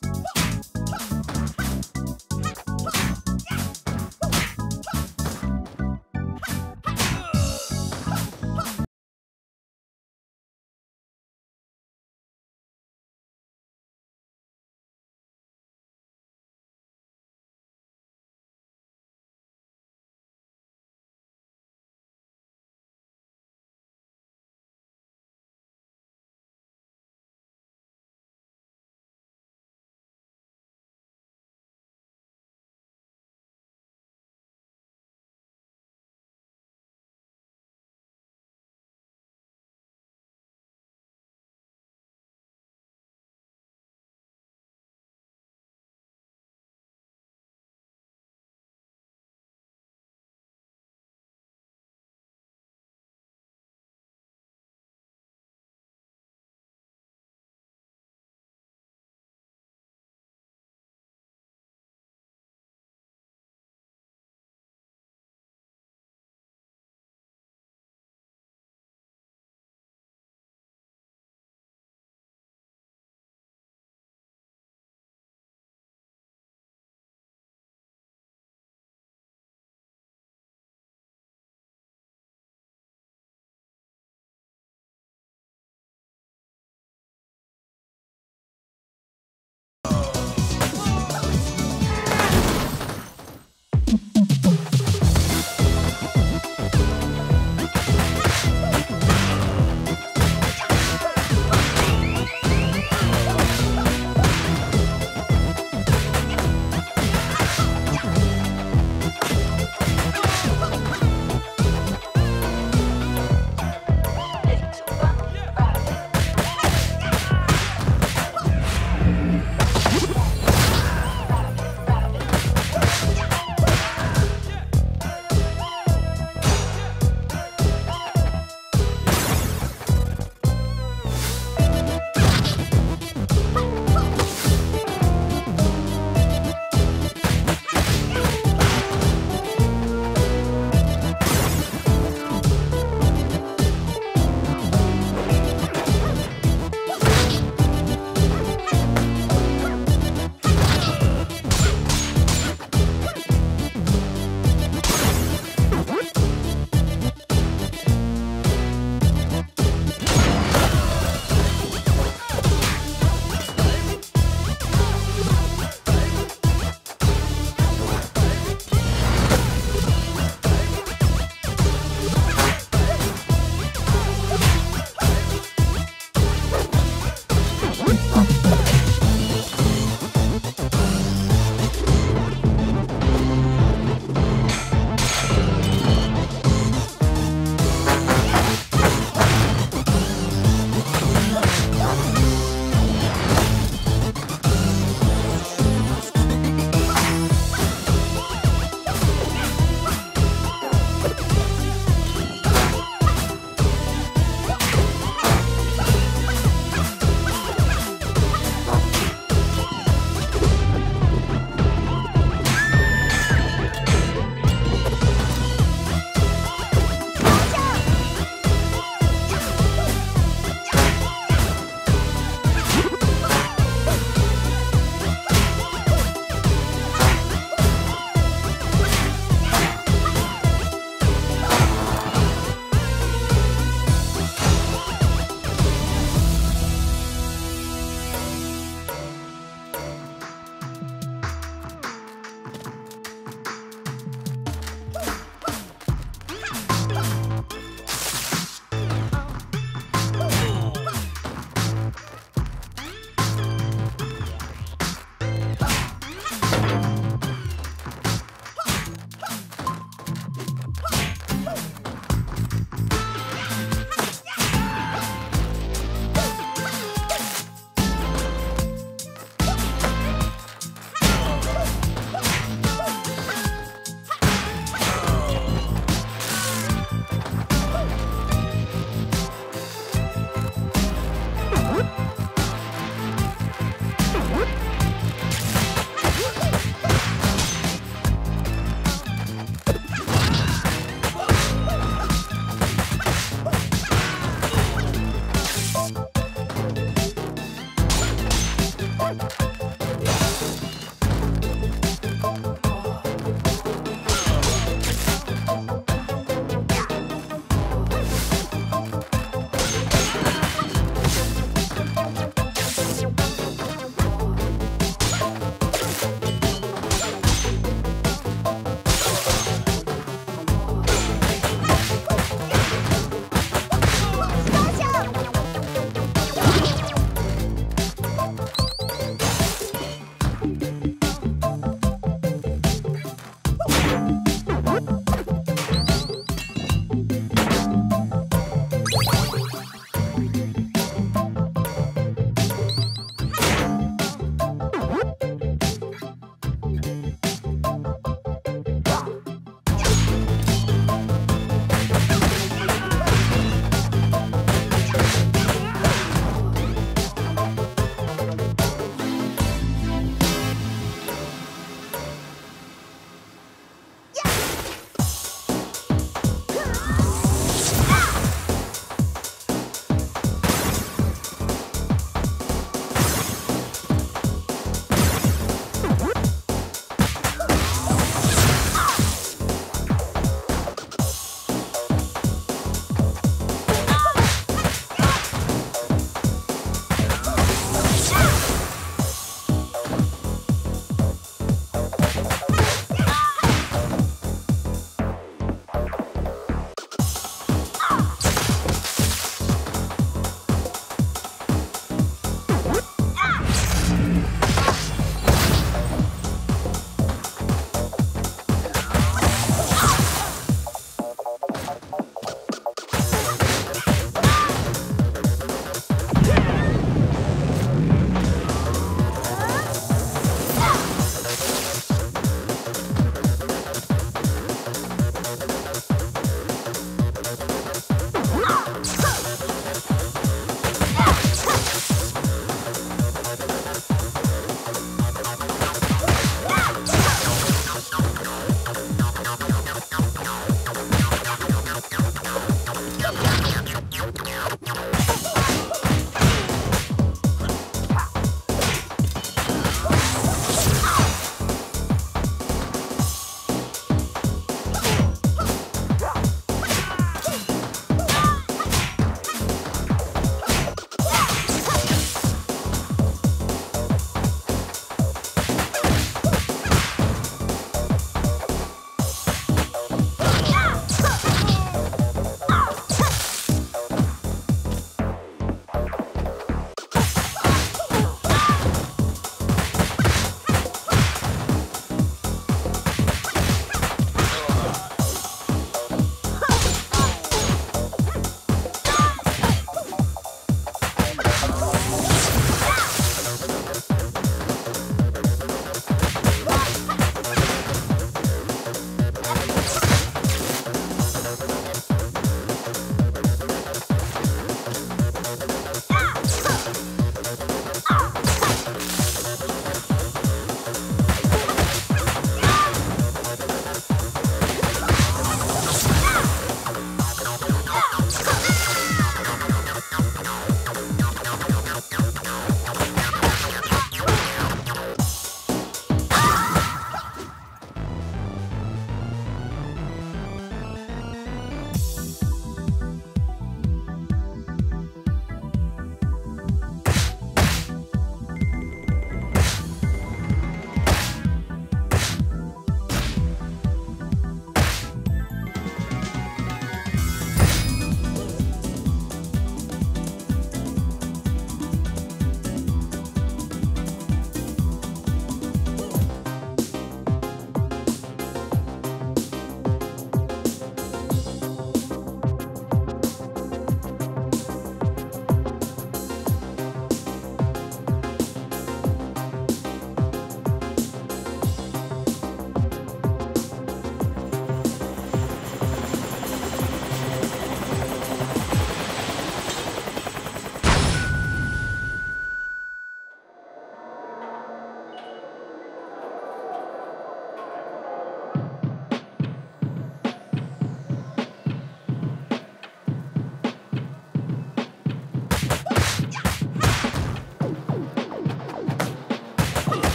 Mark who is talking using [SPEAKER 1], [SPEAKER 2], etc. [SPEAKER 1] Ha!